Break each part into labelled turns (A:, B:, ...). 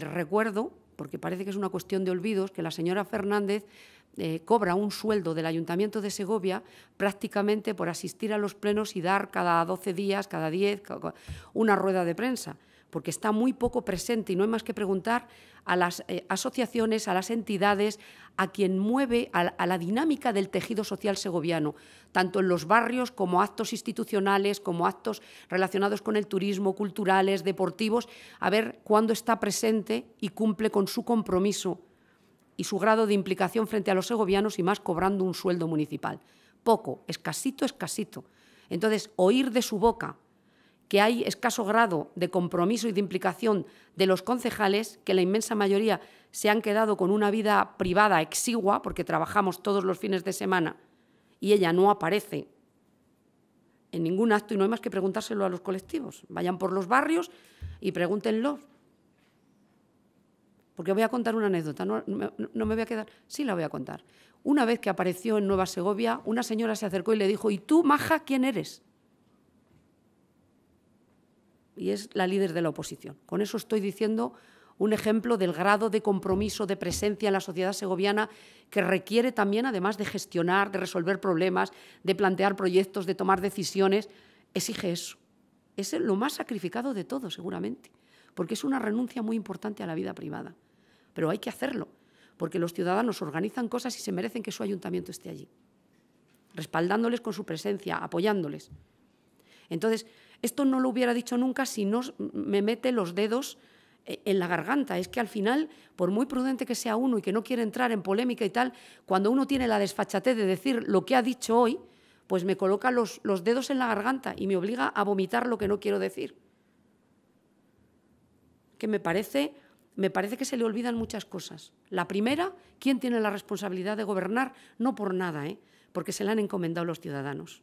A: recuerdo, porque parece que es una cuestión de olvidos, que la señora Fernández eh, cobra un sueldo del Ayuntamiento de Segovia prácticamente por asistir a los plenos y dar cada 12 días, cada 10, una rueda de prensa porque está muy poco presente y no hay más que preguntar a las eh, asociaciones, a las entidades, a quien mueve a, la dinámica del tejido social segoviano, tanto en los barrios como actos institucionales, como actos relacionados con el turismo, culturales, deportivos, a ver cuándo está presente y cumple con su compromiso y su grado de implicación frente a los segovianos y más cobrando un sueldo municipal. Poco, escasito, escasito. Entonces, oír de su boca que hay escaso grado de compromiso y de implicación de los concejales, que la inmensa mayoría se han quedado con una vida privada exigua, porque trabajamos todos los fines de semana y ella no aparece en ningún acto y no hay más que preguntárselo a los colectivos. Vayan por los barrios y pregúntenlo. Porque voy a contar una anécdota, no, no, me voy a quedar. Sí, la voy a contar. Una vez que apareció en Nueva Segovia, una señora se acercó y le dijo: ¿Y tú, Maja, quién eres? Y es la líder de la oposición. Con eso estoy diciendo un ejemplo del grado de compromiso, de presencia en la sociedad segoviana que requiere también, además de gestionar, de resolver problemas, de plantear proyectos, de tomar decisiones, exige eso. Es lo más sacrificado de todo, seguramente, porque es una renuncia muy importante a la vida privada. Pero hay que hacerlo, porque los ciudadanos organizan cosas y se merecen que su ayuntamiento esté allí, respaldándoles con su presencia, apoyándoles. Entonces, esto no lo hubiera dicho nunca si no me mete los dedos eh, en la garganta. Es que al final, por muy prudente que sea uno y que no quiere entrar en polémica y tal, cuando uno tiene la desfachatez de decir lo que ha dicho hoy, pues me coloca los, los dedos en la garganta y me obliga a vomitar lo que no quiero decir. Que me parece, me parece que se le olvidan muchas cosas. La primera, ¿quién tiene la responsabilidad de gobernar? No por nada, ¿eh? porque se la han encomendado los ciudadanos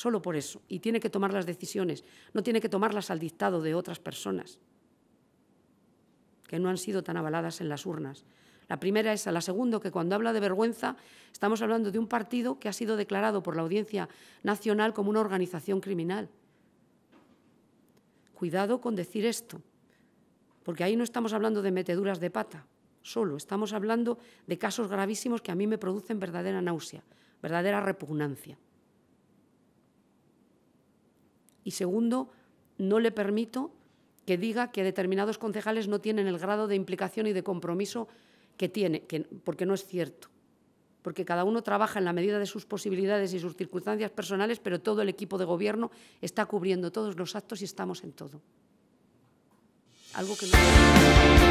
A: solo por eso, y tiene que tomar las decisiones, no tiene que tomarlas al dictado de otras personas que no han sido tan avaladas en las urnas. La primera es a la segunda, que cuando habla de vergüenza estamos hablando de un partido que ha sido declarado por la Audiencia Nacional como una organización criminal. Cuidado con decir esto, porque ahí no estamos hablando de meteduras de pata, solo estamos hablando de casos gravísimos que a mí me producen verdadera náusea, verdadera repugnancia. Y segundo, no le permito que diga que determinados concejales no tienen el grado de implicación y de compromiso que tiene, porque no es cierto. Porque cada uno trabaja en la medida de sus posibilidades y sus circunstancias personales, pero todo el equipo de gobierno está cubriendo todos los actos y estamos en todo. Algo que no...